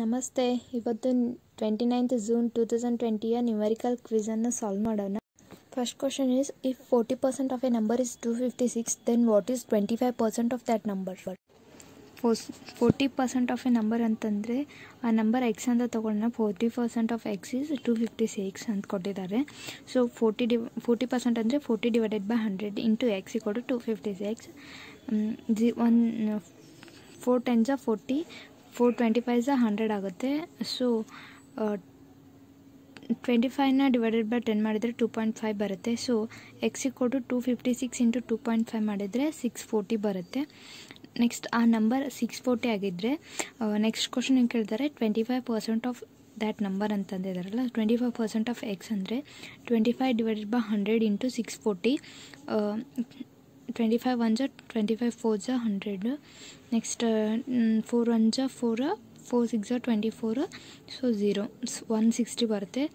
ನಮಸ್ತೆ. ಇವತ್ತು twenty ninth June two thousand ಟ್ವೆಂಟಿಯ numerical ಕ್ವಿಝನ್ನು ಸಾಲ್ವ್ ಮಾಡೋಣ. First question is if forty percent of a number is two fifty six then what is twenty five percent of that number pose forty percent of a number ಅಂತಂದರೆ, ಆ number X ಅಂತ ತೊಗೊಂಡ forty percent of X is two fifty six ಅಂತ ಕೊಟ್ಟಿದ್ದಾರೆ. So forty D forty percent ಅಂದರೆ forty divided by hundred into X equal to fifty six G, one four tens forty four twenty fives hundred ಆಗುತ್ತೆ. So twenty ಫೈವ್ನ divided by ten ಮಾಡಿದರೆ two point five ಬರುತ್ತೆ. So ಎಕ್ಸಿಗೆ ಕೊಟ್ಟು two fifty six into two point five ಮಾಡಿದರೆ six forty ಬರುತ್ತೆ. Next ಆ number six forty ಆಗಿದ್ದರೆ ನೆಕ್ಸ್ಟ್ ಕ್ವಶನ್ ಏನು ಕೇಳ್ತಾರೆ? Twenty five percent of that number ಅಂತಂದಿದಾರಲ್ಲ twenty five percent of X ಅಂದರೆ twenty five divided by hundred into six forty twenty five one ಜ twenty five four ಜ hundred next four one ಜ four four six ಜ twenty four so zero one sixty ಬರುತ್ತೆ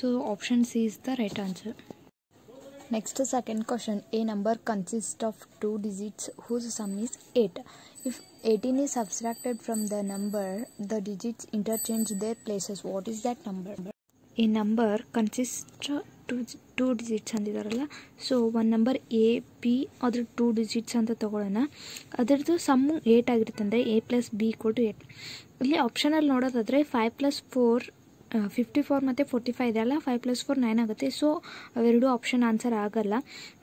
so option C is the right answer Next second question a number consists of two digits whose sum is 8 if 18 is subtracted from the number the digits interchange their places what is that number a number consists to two digits ಅಂದಿದಾರಲ್ಲ so one number A B ಅದ್ರ two digits ಅಂತ ತೊಗೊಳ್ಳೋಣ. ಅದರದ್ದು sum eight ಆಗಿರುತ್ತೆ ಅಂದರೆ A plus B ಕೊಟ್ಟು eight ಇಲ್ಲಿ ಆಪ್ಷನಲ್ಲಿ ನೋಡೋದಾದರೆ five plus four fifty four ಮತ್ತು ಫೋರ್ಟಿ ಫೈವ್ ಇದೆ ಅಲ್ಲ? ಫೈವ್ ಪ್ಲಸ್ ಫೋರ್ ನೈನ್ ಆಗುತ್ತೆ. ಸೊ ಅವೆರಡೂ ಆಪ್ಷನ್ ಆನ್ಸರ್ ಆಗಲ್ಲ.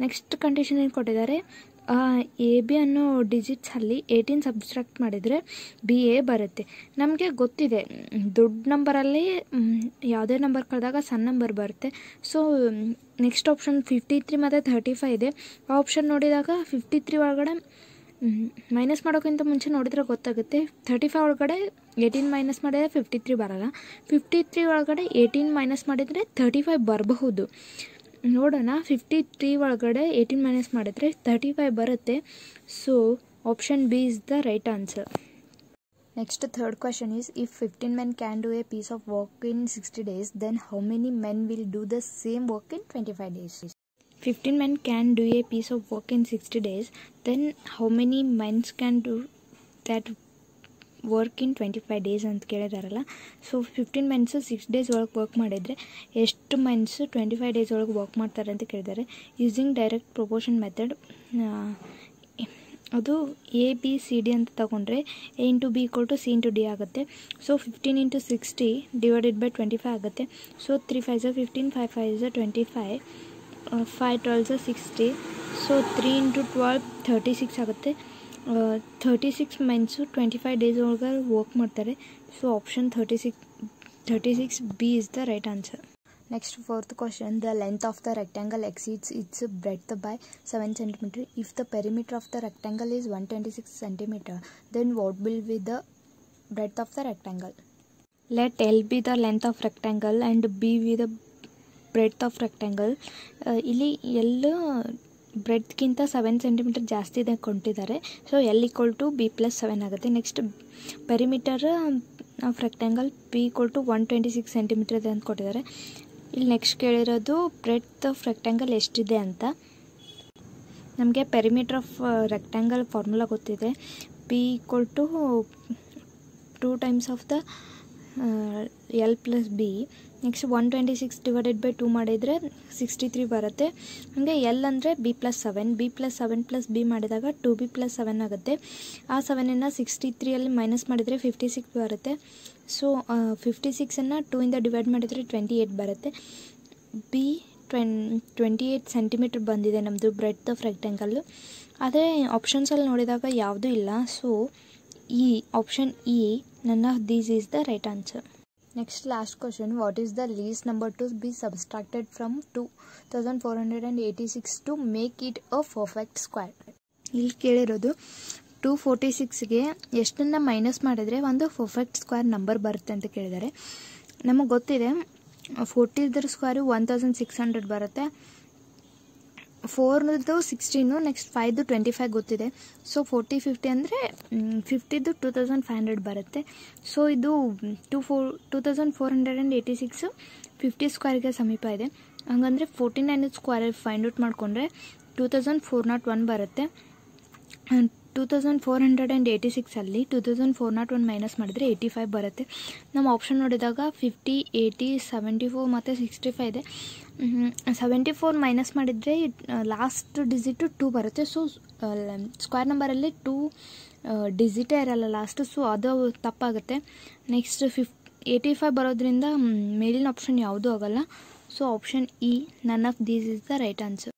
ನೆಕ್ಸ್ಟ್ ಕಂಡೀಷನ್ ಏನು ಕೊಟ್ಟಿದ್ದಾರೆ? ಎ, ಬಿ ಅನ್ನೋ ಡಿಜಿಟ್ಸಲ್ಲಿ ಏಯ್ಟೀನ್ ಸಬ್ಸ್ಟ್ರಾಕ್ಟ್ ಮಾಡಿದರೆ ಬಿ, ಎ ಬರುತ್ತೆ. ನಮಗೆ ಗೊತ್ತಿದೆ ದೊಡ್ಡ ನಂಬರಲ್ಲಿ ಯಾವುದೇ ನಂಬರ್ ಕಳೆದಾಗ ಸಣ್ಣ ನಂಬರ್ ಬರುತ್ತೆ. So next option fifty three ಮತ್ತು ಥರ್ಟಿ ಫೈವ್ ಇದೆ. ಆ ಆಪ್ಷನ್ ನೋಡಿದಾಗ ಫಿಫ್ಟಿ ತ್ರೀ ಒಳಗಡೆ ಮೈನಸ್ ಮಾಡೋಕ್ಕಿಂತ ಮುಂಚೆ ನೋಡಿದ್ರೆ ಗೊತ್ತಾಗುತ್ತೆ. ಥರ್ಟಿ ಫೈವ್ ಒಳಗಡೆ ಏಯ್ಟೀನ್ ಮೈನಸ್ ಮಾಡಿದರೆ ಫಿಫ್ಟಿ ತ್ರೀ ಬರೋಲ್ಲ. ಫಿಫ್ಟಿ ತ್ರೀ ಒಳಗಡೆ ಏಯ್ಟೀನ್ ಮೈನಸ್ ಮಾಡಿದರೆ ಥರ್ಟಿ ಫೈವ್ ಬರಬಹುದು. ನೋಡೋಣ. ಫಿಫ್ಟಿ ತ್ರೀ ಒಳಗಡೆ ಏಯ್ಟೀನ್ ಮೈನಸ್ ಮಾಡಿದರೆ ತರ್ಟಿ ಫೈವ್ ಬರುತ್ತೆ. So option B is the right answer next third question is if fifteen men can do a piece of work in sixty days then how many men will do the same work in twenty five days fifteen men can do a piece of work in sixty days then how many mens can do that work in twenty five days ಅಂತ ಕೇಳಿದಾರಲ್ಲ. So fifteen months six days ಒಳಗೆ work ಮಾಡಿದರೆ ಎಷ್ಟು months twenty five days ಒಳಗೆ work ಮಾಡ್ತಾರೆ ಅಂತ ಕೇಳಿದ್ದಾರೆ using direct proportion method ಅದು A B C D ಅಂತ ತಗೊಂಡ್ರೆ A into B equal to C into D ಆಗುತ್ತೆ. So fifteen into sixty divided by twenty five ಆಗುತ್ತೆ. ಸೊ ತ್ರೀ ಫೈವ್ ಝ ಫಿಫ್ಟೀನ್ ಫೈವ್ ಫೈವ್ ಝ twenty five five twelve ಝ sixty so three into twelve thirty six ಆಗುತ್ತೆ. Thirty six months twenty five days ಒಳಗೆ work ಮಾಡ್ತಾರೆ. So option thirty six thirty six B is the right answer next fourth question the length of the rectangle exceeds its breadth by seven centimetre if the perimeter of the rectangle is one twenty six centimetre then what will be the breadth of the rectangle let L be the length of rectangle and B be the breadth of rectangle ಇಲ್ಲಿ ಎಲ್ಲ ಬ್ರೆಡ್ಗಿಂತ seven centimetre ಜಾಸ್ತಿ ಇದೆ ಕೊಟ್ಟಿದ್ದಾರೆ. So L equal to B plus seven ಆಗುತ್ತೆ. Next perimeter of rectangle B equal to one twenty six centimetre ಇದೆ ಅಂತ ಕೊಟ್ಟಿದ್ದಾರೆ. ಇಲ್ಲಿ ನೆಕ್ಸ್ಟ್ ಕೇಳಿರೋದು ಬ್ರೆಡ್ ಆಫ್ ರೆಕ್ಟ್ಯಾಂಗಲ್ ಎಷ್ಟಿದೆ ಅಂತ. ನಮಗೆ ಪೆರಿಮೀಟರ್ ಆಫ್ ರೆಕ್ಟ್ಯಾಂಗಲ್ ಫಾರ್ಮುಲಾ ಗೊತ್ತಿದೆ. P equal to two times of the L plus B next one twenty six divided by two ಮಾಡಿದರೆ ಸಿಕ್ಸ್ಟಿ ತ್ರೀ ಬರುತ್ತೆ. ಹಾಗೆ ಎಲ್ ಅಂದರೆ B plus seven B plus seven plus B ಮಾಡಿದಾಗ two B plus seven ಆಗುತ್ತೆ. ಆ ಸೆವೆನನ್ನು sixty ತ್ರೀಯಲ್ಲಿ minus ಮಾಡಿದರೆ ಫಿಫ್ಟಿ ಸಿಕ್ಸ್ ಬರುತ್ತೆ ಸೊ ಫಿಫ್ಟಿ ಸಿಕ್ಸನ್ನು ಟೂ ಇಂದ ಡಿವೈಡ್ ಮಾಡಿದರೆ ಟ್ವೆಂಟಿ ಏಯ್ಟ್ ಬರುತ್ತೆ. B twenty twenty eight centimetre ಬಂದಿದೆ ನಮ್ಮದು ಬ್ರೆಡ್ ಆಫ್ ರೆಕ್ಟ್ಯಾಂಗಲ್ಲು ಆದರೆ ಆಪ್ಷನ್ಸಲ್ಲಿ ನೋಡಿದಾಗ ಯಾವುದೂ ಇಲ್ಲ. So E option E answer next last question what is the least number to be subtracted from two thousand four hundred and eighty six to make it a perfect square ಇಲ್ಲಿ ಕೇಳಿರೋದು two forty ಸಿಕ್ಸ್ಗೆ ಎಷ್ಟನ್ನು minus ಮಾಡಿದರೆ ಒಂದು perfect square number ಬರುತ್ತೆ ಅಂತ ಕೇಳಿದ್ದಾರೆ. ನಮಗೆ ಗೊತ್ತಿದೆ ಫೋರ್ಟಿದ್ರ square one thousand six hundred ಬರುತ್ತೆ. ಫೋರ್ದು ಸಿಕ್ಸ್ಟೀನು ನೆಕ್ಸ್ಟ್ ಫೈವ್ದು ಟ್ವೆಂಟಿ ಫೈವ್ ಗೊತ್ತಿದೆ. ಸೊ ಫೋರ್ಟಿ ಫಿಫ್ಟಿ ಅಂದರೆ ಫಿಫ್ಟಿದು ಟೂ ತೌಸಂಡ್ ಫೈವ್ ಹಂಡ್ರೆಡ್ ಬರುತ್ತೆ. ಸೊ ಇದು two four two thousand four hundred and eighty six fifty ಸ್ಕ್ವೇರ್ಗೆ ಸಮೀಪ ಇದೆ. ಹಂಗಂದರೆ forty nine square find out ಮಾಡಿಕೊಂಡ್ರೆ two thousand four nought one ಬರುತ್ತೆ. Two thousand four hundred and eighty ಸಿಕ್ಸಲ್ಲಿ two thousand four nought one minus ಮಾಡಿದರೆ eighty five ಬರುತ್ತೆ. ನಮ್ಮ option ನೋಡಿದಾಗ fifty eighty seventy four ಮತ್ತು ಸಿಕ್ಸ್ಟಿ ಫೈವ್ ಇದೆ. Seventy four minus ಮಾಡಿದರೆ last digit two ಬರುತ್ತೆ. So square ನಂಬರಲ್ಲಿ ಟೂ ಡಿಜಿಟೇ ಇರಲ್ಲ ಲಾಸ್ಟು ಸೊ ಅದು ತಪ್ಪಾಗುತ್ತೆ. ನೆಕ್ಸ್ಟ್ ಫಿಫ್ ಏಯ್ಟಿ ಫೈವ್ ಬರೋದ್ರಿಂದ ಮೇಲಿನ ಆಪ್ಷನ್ ಯಾವುದೂ ಆಗೋಲ್ಲ. So option E none of these is the right answer